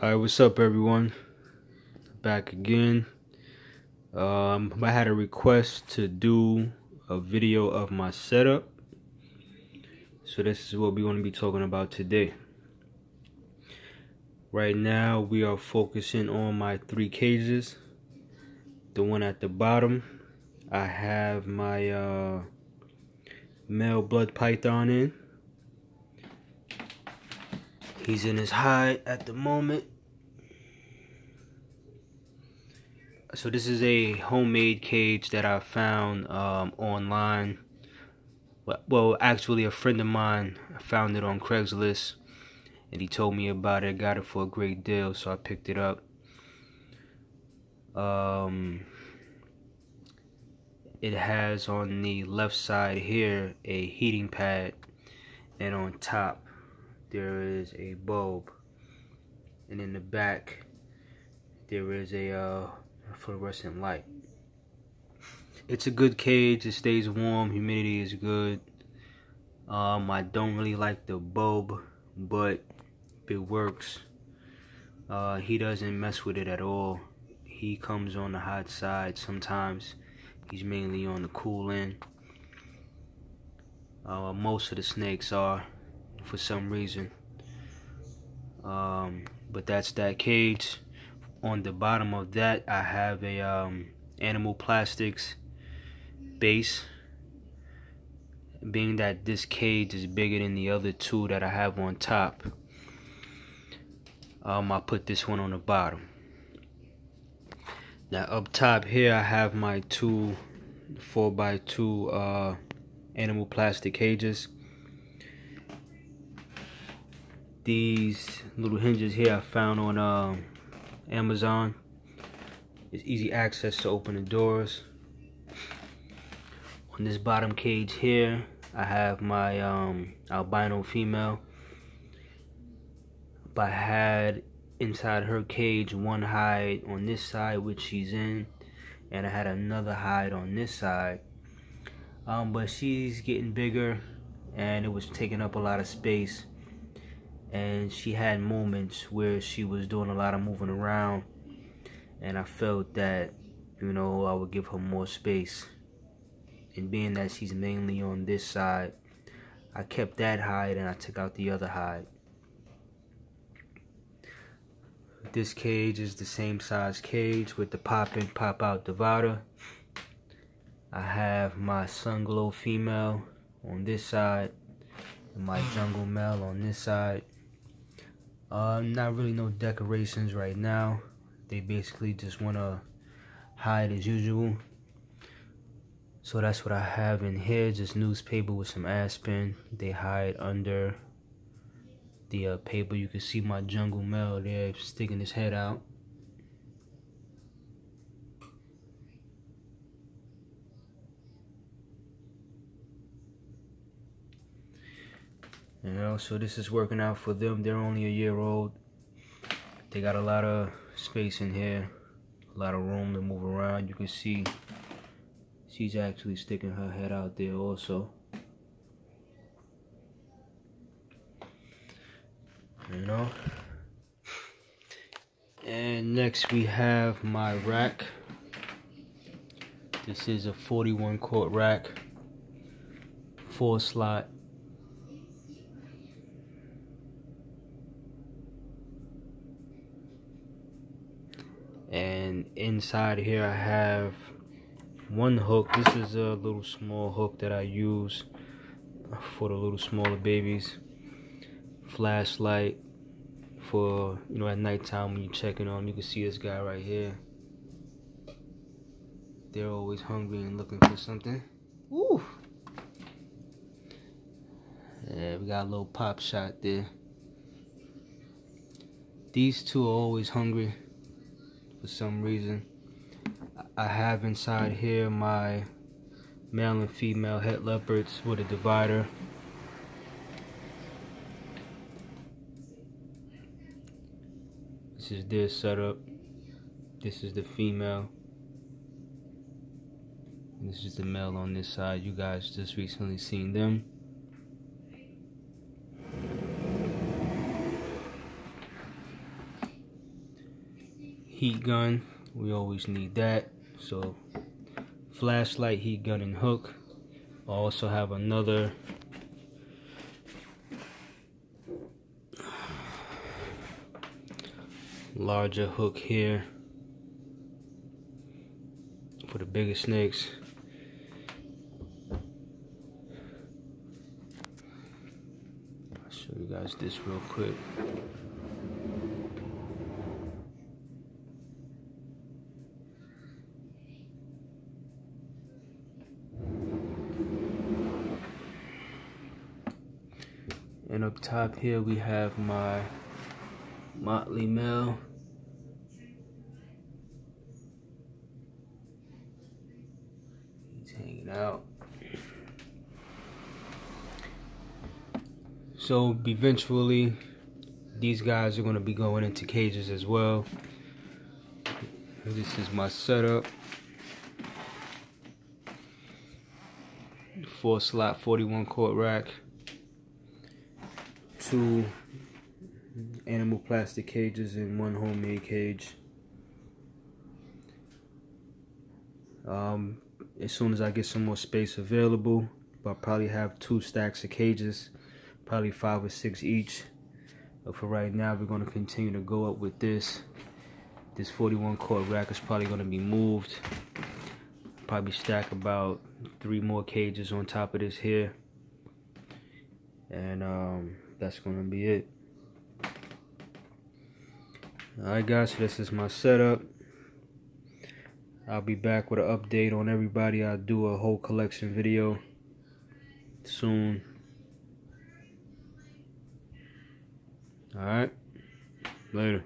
Alright, what's up everyone? Back again. Um, I had a request to do a video of my setup. So this is what we're going to be talking about today. Right now we are focusing on my three cages. The one at the bottom, I have my uh, male blood python in. He's in his hide at the moment. So this is a homemade cage that I found um, online. Well, actually a friend of mine found it on Craigslist. And he told me about it. Got it for a great deal, so I picked it up. Um, it has on the left side here a heating pad. And on top there is a bulb and in the back there is a uh, fluorescent light. It's a good cage it stays warm humidity is good. Um, I don't really like the bulb but it works uh, he doesn't mess with it at all. He comes on the hot side sometimes. He's mainly on the cool end uh, most of the snakes are for some reason. Um, but that's that cage. On the bottom of that, I have a um, animal plastics base. Being that this cage is bigger than the other two that I have on top, um, I put this one on the bottom. Now up top here, I have my two 4x2 uh, animal plastic cages these little hinges here I found on um, Amazon. It's easy access to open the doors. On this bottom cage here, I have my um, albino female. But I had inside her cage one hide on this side, which she's in, and I had another hide on this side. Um, but she's getting bigger, and it was taking up a lot of space and she had moments where she was doing a lot of moving around. And I felt that you know I would give her more space. And being that she's mainly on this side I kept that hide and I took out the other hide this cage is the same size cage with the pop in pop out divider I have my sun glow female on this side and my jungle male on this side uh, not really no decorations right now. They basically just want to hide as usual. So that's what I have in here. Just newspaper with some aspen. They hide under the uh, paper. You can see my jungle male there sticking his head out. You know, so this is working out for them. They're only a year old. They got a lot of space in here, a lot of room to move around. You can see she's actually sticking her head out there also. You know. And next we have my rack. This is a 41 quart rack, four slot inside here I have one hook. This is a little small hook that I use for the little smaller babies. Flashlight for you know at nighttime when you're checking on you can see this guy right here. They're always hungry and looking for something. Woo! Yeah, we got a little pop shot there. These two are always hungry for some reason. I have inside here my male and female het leopards with a divider. This is their setup. This is the female. And this is the male on this side. You guys just recently seen them. Heat gun. We always need that. So flashlight, heat gun, and hook. I also have another larger hook here for the bigger snakes. I'll show you guys this real quick. And up top here we have my Motley male hanging out. So eventually, these guys are going to be going into cages as well. This is my setup. Four slot 41 quart rack. Two animal plastic cages and one homemade cage. Um, as soon as I get some more space available. I'll probably have two stacks of cages, probably five or six each. But for right now, we're going to continue to go up with this. This 41 quart rack is probably going to be moved. Probably stack about three more cages on top of this here. And um, that's to be it. Alright guys, so this is my setup. I'll be back with an update on everybody. I'll do a whole collection video soon. Alright. Later.